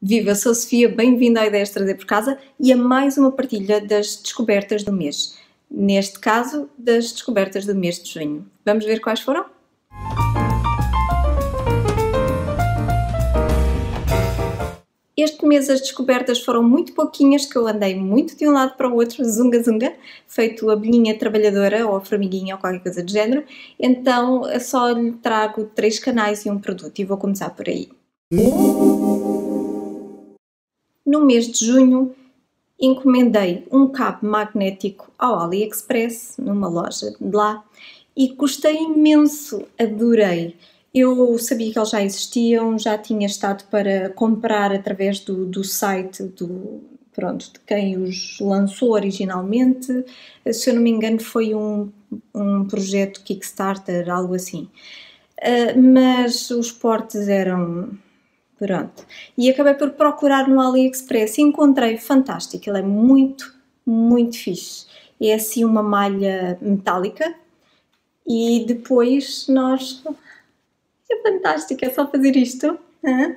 Viva, sou Sofia, bem-vinda à Ideias Trazer por Casa e a mais uma partilha das descobertas do mês. Neste caso, das descobertas do mês de junho. Vamos ver quais foram? Este mês as descobertas foram muito pouquinhas, que eu andei muito de um lado para o outro, zunga zunga, feito abelhinha trabalhadora ou formiguinha ou qualquer coisa do género. Então só lhe trago três canais e um produto e vou começar por aí. No mês de junho encomendei um cabo magnético ao AliExpress, numa loja de lá, e custei imenso, adorei. Eu sabia que eles já existiam, já tinha estado para comprar através do, do site do, pronto, de quem os lançou originalmente. Se eu não me engano, foi um, um projeto Kickstarter, algo assim. Uh, mas os portes eram. Pronto. E acabei por procurar no AliExpress e encontrei fantástico. Ele é muito, muito fixe. É assim uma malha metálica e depois nós é fantástico, é só fazer isto.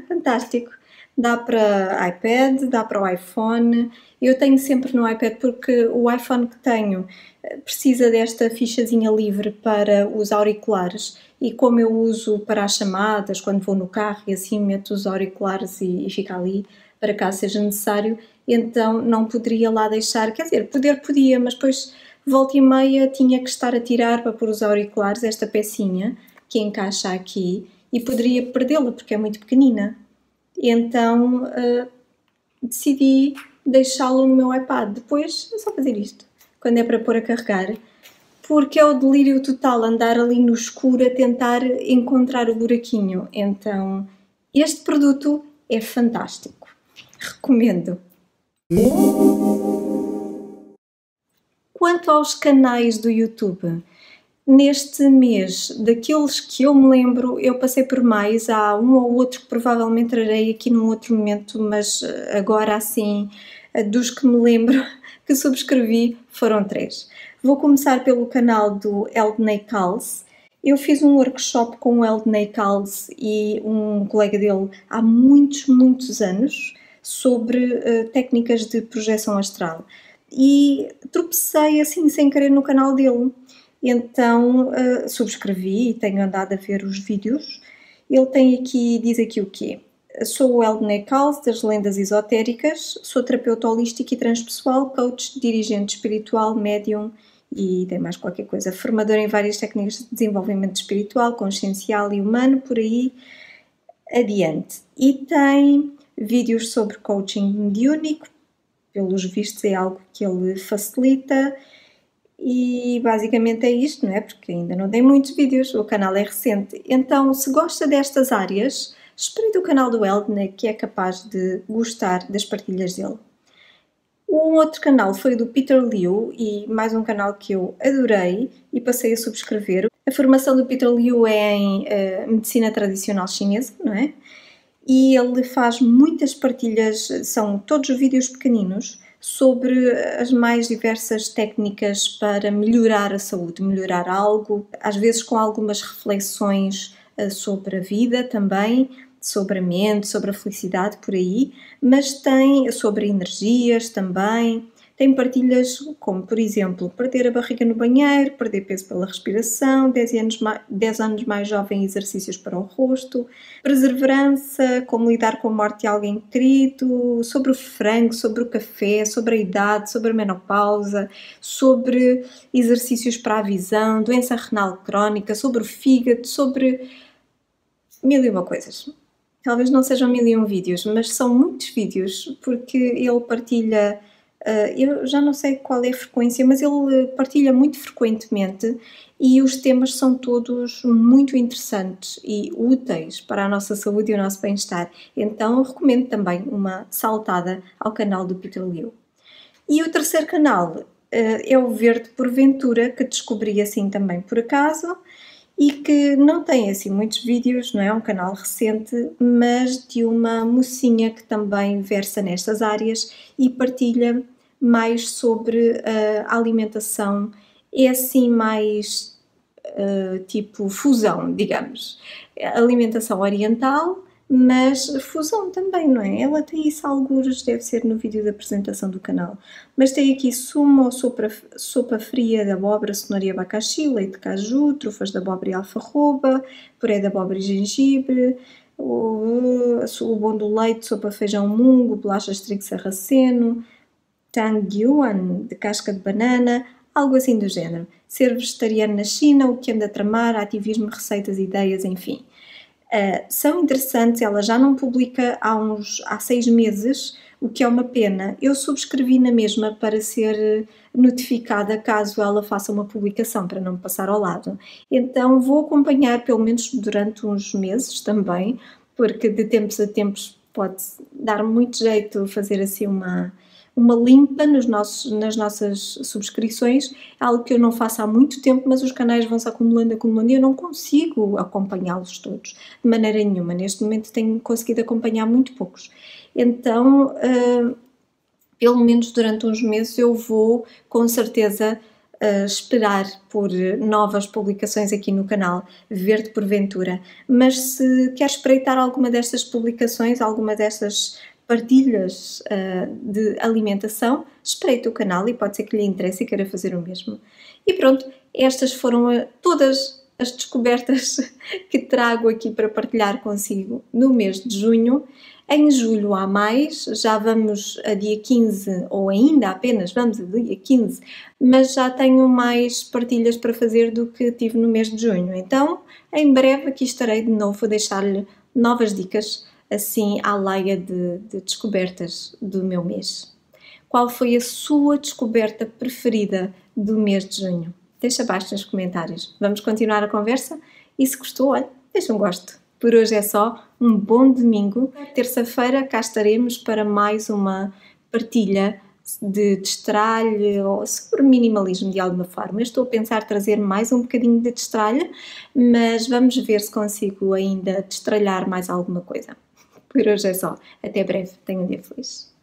fantástico. Dá para iPad, dá para o iPhone. Eu tenho sempre no iPad porque o iPhone que tenho eh, precisa desta fichazinha livre para os auriculares e como eu uso para as chamadas, quando vou no carro e assim meto os auriculares e, e fica ali para caso seja necessário, então não poderia lá deixar, quer dizer, poder podia, mas depois volta e meia tinha que estar a tirar para pôr os auriculares esta pecinha que encaixa aqui e poderia perdê-la porque é muito pequenina. Então uh, decidi deixá-lo no meu iPad. Depois é só fazer isto, quando é para pôr a carregar, porque é o delírio total andar ali no escuro a tentar encontrar o buraquinho. Então, este produto é fantástico. Recomendo. Quanto aos canais do YouTube, Neste mês, daqueles que eu me lembro, eu passei por mais. Há um ou outro que provavelmente trarei aqui num outro momento, mas eh, agora assim, dos que me lembro que subscrevi, foram três. Vou começar pelo canal do Eldney Calls. Eu fiz um workshop com o Eldney Calls e um colega dele há muitos, muitos anos sobre uh, técnicas de projeção astral. E tropecei assim sem querer no canal dele então uh, subscrevi e tenho andado a ver os vídeos. Ele tem aqui, diz aqui o quê? Sou o Eldney Kals, das lendas esotéricas, sou terapeuta holístico e transpessoal, coach, dirigente espiritual, médium e tem mais qualquer coisa, formador em várias técnicas de desenvolvimento espiritual, consciencial e humano, por aí adiante. E tem vídeos sobre coaching mediúnico, pelos vistos é algo que ele facilita e basicamente é isto, não é? Porque ainda não tem muitos vídeos, o canal é recente. Então, se gosta destas áreas, espreite o canal do Eldner, que é capaz de gostar das partilhas dele. Um outro canal foi o do Peter Liu e mais um canal que eu adorei e passei a subscrever. A formação do Peter Liu é em uh, medicina tradicional chinesa, não é? E ele faz muitas partilhas, são todos vídeos pequeninos, sobre as mais diversas técnicas para melhorar a saúde, melhorar algo, às vezes com algumas reflexões eh, sobre a vida também, sobre a mente, sobre a felicidade por aí, mas tem sobre energias também, tem partilhas como, por exemplo, perder a barriga no banheiro, perder peso pela respiração, 10 anos mais, 10 anos mais jovem, exercícios para o rosto, perseverança, como lidar com a morte de alguém querido, sobre o frango, sobre o café, sobre a idade, sobre a menopausa, sobre exercícios para a visão, doença renal crónica, sobre o fígado, sobre mil e uma coisas. Talvez não sejam mil e um vídeos, mas são muitos vídeos porque ele partilha Uh, eu já não sei qual é a frequência, mas ele partilha muito frequentemente e os temas são todos muito interessantes e úteis para a nossa saúde e o nosso bem-estar. Então recomendo também uma saltada ao canal do Peter Liu. E o terceiro canal uh, é o Verde por Ventura, que descobri assim também por acaso e que não tem assim muitos vídeos, não é? um canal recente, mas de uma mocinha que também versa nestas áreas e partilha mais sobre a alimentação, é assim mais uh, tipo fusão, digamos. Alimentação oriental, mas fusão também, não é? Ela tem isso alguns, deve ser no vídeo da apresentação do canal. Mas tem aqui sumo ou sopa, sopa fria de abóbora, cenoura e abacaxi, leite de caju, trufas de abóbora e alfarroba, puré de abóbora e gengibre, o, o bom do leite, sopa feijão mungo, bolachas de trigo sarraceno, tang yuan de casca de banana, algo assim do género. Ser vegetariano na China, o que anda a tramar, ativismo, receitas, ideias, enfim. Uh, são interessantes, ela já não publica há, uns, há seis meses, o que é uma pena. Eu subscrevi na mesma para ser notificada caso ela faça uma publicação, para não me passar ao lado. Então vou acompanhar pelo menos durante uns meses também, porque de tempos a tempos pode dar muito jeito fazer assim uma, uma limpa nos nossos, nas nossas subscrições, é algo que eu não faço há muito tempo, mas os canais vão se acumulando, acumulando e eu não consigo acompanhá-los todos de maneira nenhuma. Neste momento tenho conseguido acompanhar muito poucos. Então, uh, pelo menos durante uns meses, eu vou com certeza uh, esperar por novas publicações aqui no canal Verde por Ventura. Mas se quer espreitar alguma destas publicações, alguma destas partilhas uh, de alimentação, espreite o canal e pode ser que lhe interesse e queira fazer o mesmo. E pronto, estas foram uh, todas as descobertas que trago aqui para partilhar consigo no mês de junho. Em julho há mais, já vamos a dia 15, ou ainda apenas vamos a dia 15, mas já tenho mais partilhas para fazer do que tive no mês de junho. Então, em breve aqui estarei de novo a deixar-lhe novas dicas assim à laia de, de descobertas do meu mês. Qual foi a sua descoberta preferida do mês de junho? Deixa abaixo nos comentários. Vamos continuar a conversa? E se gostou, olha, deixa um gosto. Por hoje é só. Um bom domingo. Terça-feira cá estaremos para mais uma partilha de destralhe ou sobre minimalismo de alguma forma. Eu estou a pensar trazer mais um bocadinho de destralhe, mas vamos ver se consigo ainda destralhar mais alguma coisa. Por hoje é só. Até breve. Tenha um dia feliz.